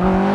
Mm-hmm.